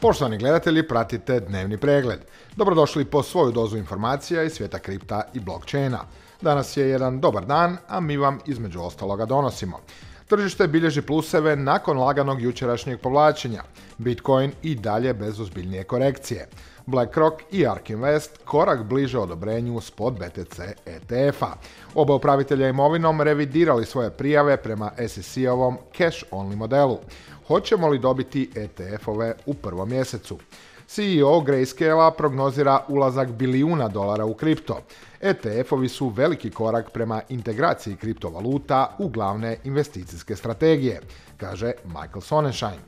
Poštovani gledatelji, pratite dnevni pregled. Dobrodošli po svoju dozu informacija iz svijeta kripta i blockchaina. Danas je jedan dobar dan, a mi vam između ostaloga donosimo. Tržište bilježi pluseve nakon laganog jučerašnjeg povlačenja. Bitcoin i dalje bez ozbiljnije korekcije. BlackRock i ARK Invest korak bliže odobrenju spot BTC ETF-a. Oba upravitelja imovinom revidirali svoje prijave prema SEC-ovom cash-only modelu. Hoćemo li dobiti ETF-ove u prvom mjesecu? CEO Grayscale-a prognozira ulazak bilijuna dolara u kripto. ETF-ovi su veliki korak prema integraciji kriptovaluta u glavne investicijske strategije, kaže Michael Sonnenschein.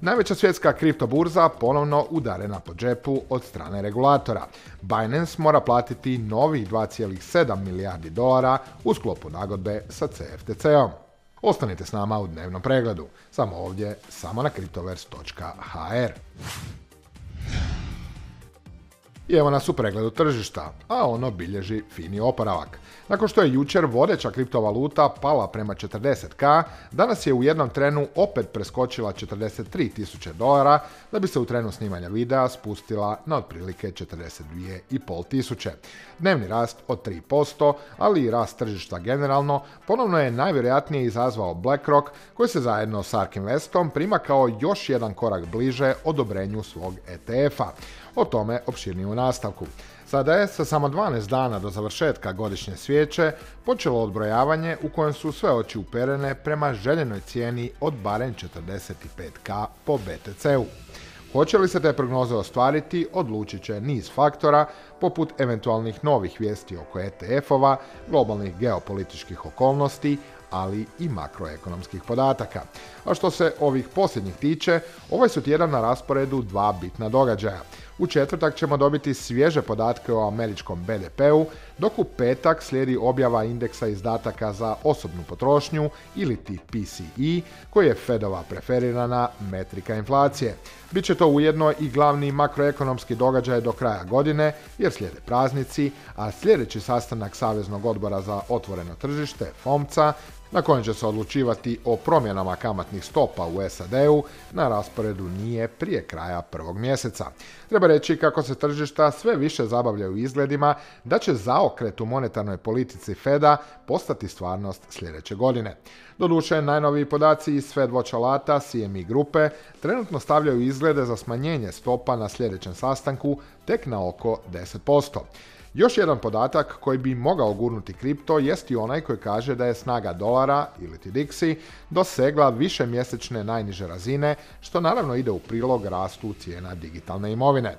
Najveća svjetska kriptoburza ponovno udarena po džepu od strane regulatora. Binance mora platiti novih 2,7 milijardi dolara u sklopu nagodbe sa CFTC-om. Ostanite s nama u dnevnom pregledu, samo ovdje, samo na cryptoverse.hr. I evo nas u pregledu tržišta, a ono bilježi fini oporavak. Nakon što je jučer vodeća kriptovaluta pala prema 40k, danas je u jednom trenu opet preskočila 43.000 dolara, da bi se u trenu snimanja videa spustila na otprilike 42.500 tisuće. Dnevni rast od 3%, ali i rast tržišta generalno, ponovno je najvjerojatnije izazvao BlackRock, koji se zajedno s Ark Investom prima kao još jedan korak bliže odobrenju svog ETF-a. O tome opširnije u nastavku. Sada je sa samo 12 dana do završetka godišnje svijeće počelo odbrojavanje u kojem su sve oči uperene prema željenoj cijeni od barem 45k po BTC-u. Hoće li se te prognoze ostvariti, odlučit će niz faktora, poput eventualnih novih vijesti oko ETF-ova, globalnih geopolitičkih okolnosti, ali i makroekonomskih podataka. A što se ovih posljednjih tiče, ovaj su tjedan na rasporedu dva bitna događaja. U četvrtak ćemo dobiti svježe podatke o američkom BDP-u, dok u petak slijedi objava indeksa izdataka za osobnu potrošnju ili ti PCE, koji je Fedova preferirana metrika inflacije. Biće to ujedno i glavni makroekonomski događaj do kraja godine, jer slijede praznici, a sljedeći sastanak Saveznog odbora za otvoreno tržište, FOMCA, na kojem će se odlučivati o promjenama kamatnih stopa u SAD-u, na rasporedu nije prije kraja prvog mjeseca. Treba reći kako se tržišta sve više zabavljaju izgledima da će zaokret u monetarnoj politici Feda postati stvarnost sljedeće godine. Doduše, najnoviji podaci iz Fed alata CME grupe trenutno stavljaju izglede za smanjenje stopa na sljedećem sastanku tek na oko 10%. Još jedan podatak koji bi mogao gurnuti kripto jest i onaj koji kaže da je snaga dolara ili ti Dixi dosegla više mjesečne najniže razine, što naravno ide u prilog rastu cijena digitalne imovine.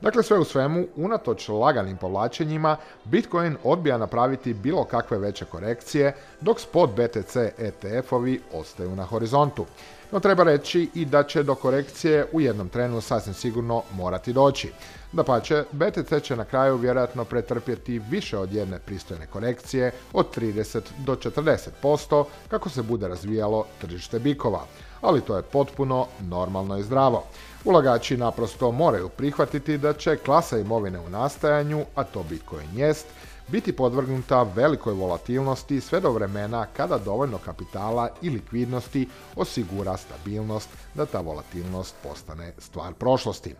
Dakle, sve u svemu, unatoč laganim povlačenjima, Bitcoin odbija napraviti bilo kakve veće korekcije, dok spot BTC ETF-ovi ostaju na horizontu. No treba reći i da će do korekcije u jednom trenu sasvim sigurno morati doći. Da pače, BTC će na kraju vjerojatno pretrpjeti više od jedne pristojne korekcije od 30 do 40% kako se bude razvijalo tržište bikova. Ali to je potpuno normalno i zdravo. Ulagači naprosto moraju prihvatiti da će klasa imovine u nastajanju, a to Bitcoin jest, biti podvrgnuta velikoj volatilnosti sve do vremena kada dovoljno kapitala i likvidnosti osigura stabilnost da ta volatilnost postane stvar prošlosti.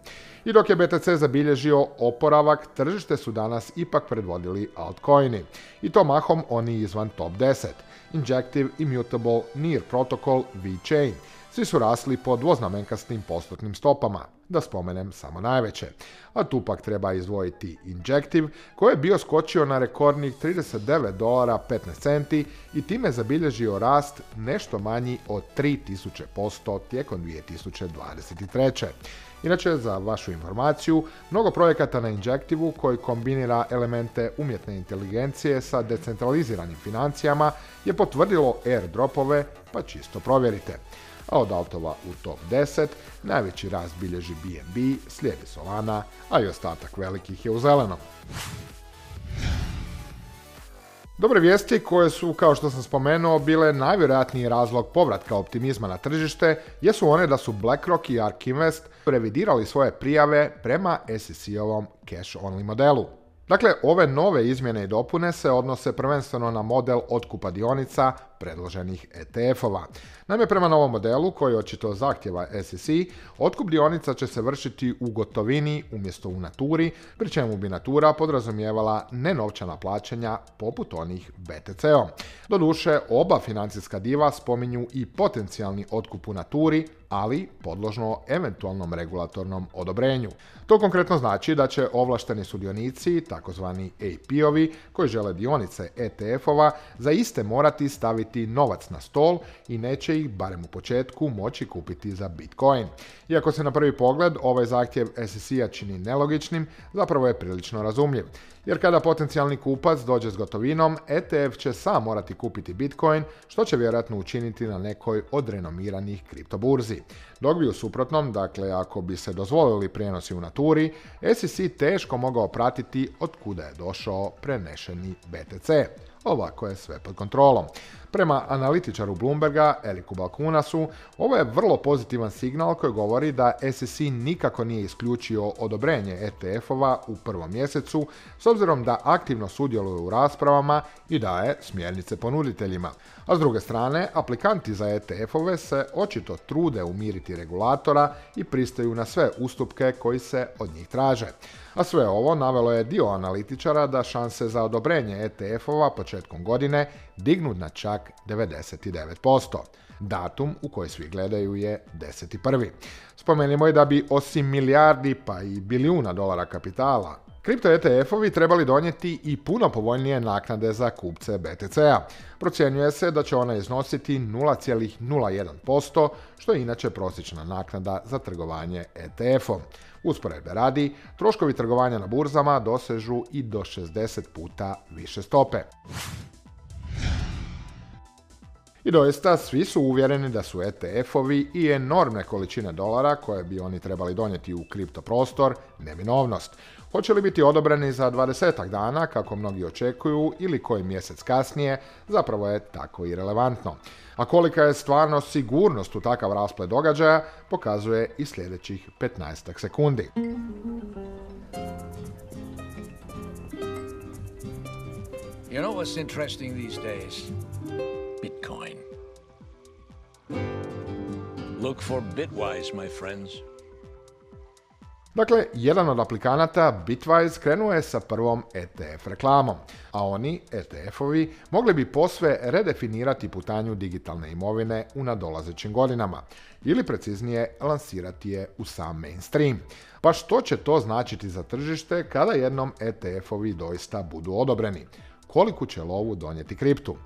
I dok je BTC zabilježio oporavak, tržište su danas ipak predvodili altcoini. I to mahom oni izvan top 10. Injective, Immutable, Near Protocol, VeChain – svi su rasli po dvoznamenkastim postotnim stopama, da spomenem samo najveće. A tu pak treba izdvojiti Injective, koji je bio skočio na rekordnih 39 dolara 15 centi i time zabilježio rast nešto manji od 3000% tijekom 2023. Inače, za vašu informaciju, mnogo projekata na Injective koji kombinira elemente umjetne inteligencije sa decentraliziranim financijama je potvrdilo airdropove, pa čisto provjerite a od altova u top 10 najveći rast bilježi BNB, slijedi Solana, a i ostatak velikih je u zelenom. Dobre vijesti koje su, kao što sam spomenuo, bile najvjerojatniji razlog povratka optimizma na tržište jesu one da su BlackRock i ARK Invest revidirali svoje prijave prema SEC-ovom cash-only modelu. Dakle, ove nove izmjene i dopune se odnose prvenstveno na model otkupa dionica predloženih ETF-ova. Naime, prema novom modelu, koji očito zahtjeva SEC, otkup dionica će se vršiti u gotovini umjesto u naturi, pri čemu bi natura podrazumijevala nenovčana plaćanja poput onih BTC-om. Doduše, oba financijska diva spominju i potencijalni otkup u naturi, ali podložno eventualnom regulatornom odobrenju. To konkretno znači da će ovlašteni sudionici, takozvani AP-ovi, koji žele dionice ETF-ova, za iste morati staviti novac na stol i neće ih, barem u početku, moći kupiti za Bitcoin. Iako se na prvi pogled ovaj zahtjev SEC-a čini nelogičnim, zapravo je prilično razumljiv jer kada potencijalni kupac dođe s gotovinom, ETF će sam morati kupiti Bitcoin, što će vjerojatno učiniti na nekoj od renomiranih kriptoburzi. Dok bi u suprotnom, dakle ako bi se dozvolili prijenosi u naturi, SEC teško mogao pratiti od kuda je došao prenešeni BTC. Ovako je sve pod kontrolom. Prema analitičaru Bloomberga, Eriku Balkunasu, ovo je vrlo pozitivan signal koji govori da SEC nikako nije isključio odobrenje ETF-ova u prvom mjesecu, s obzirom da aktivno sudjeluje u raspravama i daje smjernice ponuditeljima. A s druge strane, aplikanti za ETF-ove se očito trude umiriti regulatora i pristaju na sve ustupke koji se od njih traže. A sve ovo navelo je dio analitičara da šanse za odobrenje ETF-ova početkom godine dignu na čak 99%. Datum u koji svi gledaju je 10.1. Spomenimo je da bi osim milijardi pa i bilijuna dolara kapitala Kripto ETF-ovi trebali donijeti i puno povoljnije naknade za kupce BTC-a. Procjenjuje se da će ona iznositi 0,01%, što je inače prosječna naknada za trgovanje ETF-om. Usporedbe radi, troškovi trgovanja na burzama dosežu i do 60 puta više stope. I doista, svi su uvjereni da su ETF-ovi i enormne količine dolara koje bi oni trebali donijeti u kripto prostor neminovnost. Hoće li biti odobreni za 20 dana, kako mnogi očekuju, ili koji mjesec kasnije, zapravo je tako i relevantno. A kolika je stvarno sigurnost u takav rasplet događaja, pokazuje i sljedećih 15 sekundi. You know what's interesting these days? Bitcoin. Look for Bitwise, my friends. Dakle, jedan od aplikanata, Bitwise, krenuo je sa prvom ETF reklamom, a oni, ETF-ovi, mogli bi posve redefinirati putanju digitalne imovine u nadolazećim godinama, ili preciznije lansirati je u sam mainstream. Pa što će to značiti za tržište kada jednom ETF-ovi doista budu odobreni? Koliku će lovu donijeti kriptu?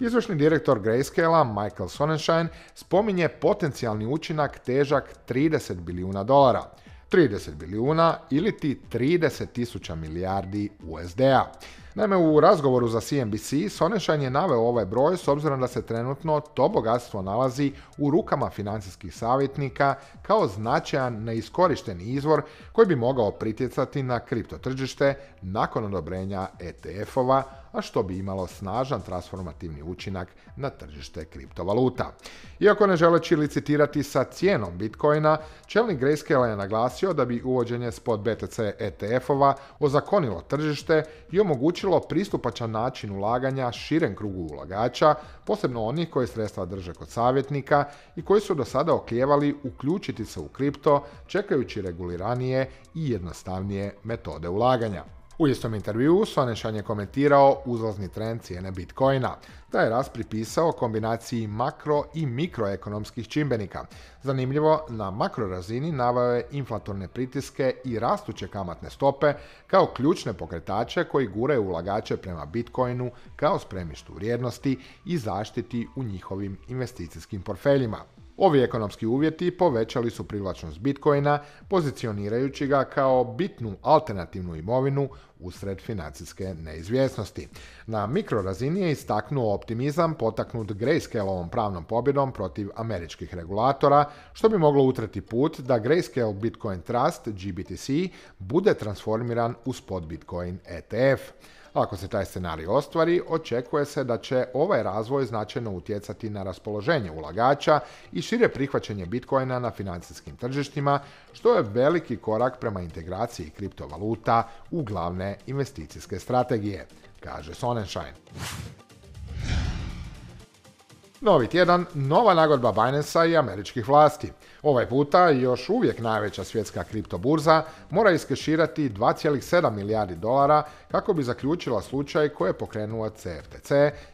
Izvršni direktor Grayscale-a Michael Sonnenschein spominje potencijalni učinak težak 30 bilijuna dolara – 30 bilijuna ili ti 30 tisuća milijardi USD-a. Naime, u razgovoru za CNBC Sonešan je naveo ovaj broj s obzirom da se trenutno to bogatstvo nalazi u rukama financijskih savjetnika kao značajan neiskorišteni izvor koji bi mogao pritjecati na kripto tržište nakon odobrenja ETF-ova, a što bi imalo snažan transformativni učinak na tržište kriptovaluta. Iako ne želeći licitirati sa cijenom Bitcoina, čelnik Grayscale je naglasio da bi uvođenje spot BTC ETF-ova ozakonilo tržište i omogućilo pristupačan način ulaganja širem krugu ulagača, posebno onih koji sredstva drže kod savjetnika i koji su do sada oklijevali uključiti se u kripto čekajući reguliranije i jednostavnije metode ulaganja. U istom intervjuu Sonešan je komentirao uzlazni trend cijene Bitcoina. Da je rast pripisao kombinaciji makro i mikroekonomskih čimbenika. Zanimljivo, na makro razini naveo je inflatorne pritiske i rastuće kamatne stope kao ključne pokretače koji guraju ulagače prema Bitcoinu kao spremištu vrijednosti i zaštiti u njihovim investicijskim portfeljima. Ovi ekonomski uvjeti povećali su privlačnost Bitcoina, pozicionirajući ga kao bitnu alternativnu imovinu usred financijske neizvjesnosti. Na mikrorazini je istaknuo optimizam potaknut Grayscale-ovom pravnom pobjedom protiv američkih regulatora, što bi moglo utreti put da Grayscale Bitcoin Trust, GBTC, bude transformiran u spot Bitcoin ETF. Ako se taj scenarij ostvari, očekuje se da će ovaj razvoj značajno utjecati na raspoloženje ulagača i šire prihvaćanje Bitcoina na financijskim tržištima, što je veliki korak prema integraciji kriptovaluta u glavne investicijske strategije, kaže Sonnenschein. Novi tjedan, nova nagodba Binance i američkih vlasti. Ovaj puta još uvijek najveća svjetska kriptoburza mora iskeširati 2,7 milijardi dolara kako bi zaključila slučaj koje je pokrenuo CFTC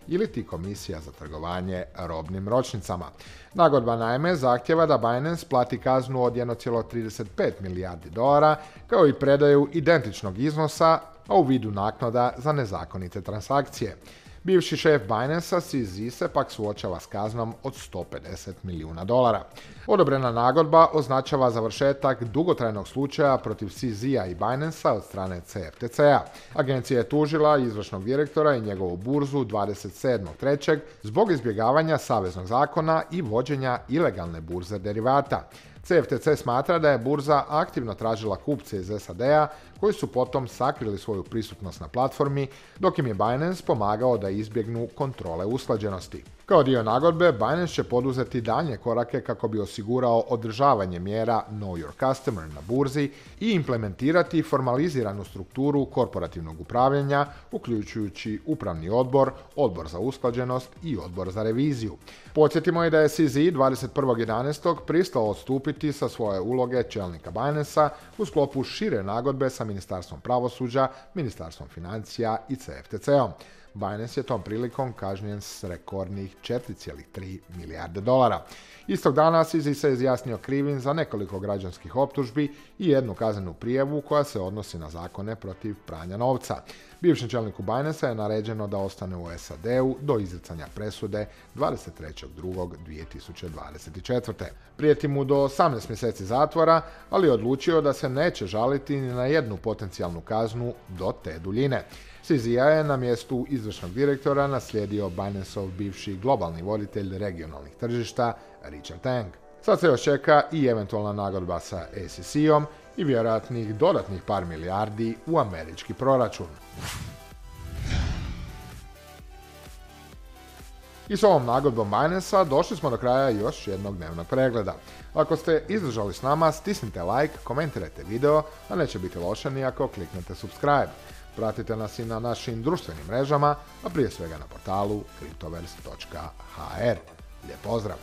ili ti komisija za trgovanje robnim ročnicama. Nagodba naime zahtjeva da Binance plati kaznu od 1,35 milijardi dolara kao i predaju identičnog iznosa, a u vidu naknada za nezakonite transakcije. Bivši šef Binance-a CZ se pak suočava s kaznom od 150 milijuna dolara. Odobrena nagodba označava završetak dugotrajnog slučaja protiv CZ-a i Binance-a od strane CFTC-a. Agencija je tužila izvršnog direktora i njegovu burzu 27.3. zbog izbjegavanja saveznog zakona i vođenja ilegalne burze derivata. CFTC smatra da je burza aktivno tražila kupce iz SAD-a koji su potom sakrili svoju prisutnost na platformi, dok im je Binance pomagao da izbjegnu kontrole usklađenosti. Kao dio nagodbe, Binance će poduzeti dalje korake kako bi osigurao održavanje mjera Know Your Customer na burzi i implementirati formaliziranu strukturu korporativnog upravljanja, uključujući upravni odbor, odbor za usklađenost i odbor za reviziju. Podsjetimo je da je CZ 21.11. pristao odstupiti sa svoje uloge čelnika Binance-a u sklopu šire nagodbe sa Ministarstvom pravosuđa, Ministarstvom financija i CFTC-om. Binance je tom prilikom kažnjen s rekordnih 4,3 milijarde dolara. Istog dana Sizi se izjasnio krivim za nekoliko građanskih optužbi i jednu kaznenu prijevu koja se odnosi na zakone protiv pranja novca. Bivšem čelniku Binance je naređeno da ostane u SAD-u do izricanja presude 23.2.2024. Prijeti mu do 18 mjeseci zatvora, ali je odlučio da se neće žaliti ni na jednu potencijalnu kaznu do te duljine. Sizija je na mjestu izvršnog direktora naslijedio Binanceov bivši globalni voditelj regionalnih tržišta Richard Tang. Sad se još čeka i eventualna nagodba sa ACC-om i vjerojatnih dodatnih par milijardi u američki proračun. I s ovom nagodbom Binance-a došli smo do kraja još jednog dnevnog pregleda. Ako ste izdržali s nama, stisnite like, komentirajte video, a neće biti loše ni ako kliknete subscribe. Pratite nas i na našim društvenim mrežama, a prije svega na portalu cryptoverse.hr. Lijep pozdrav!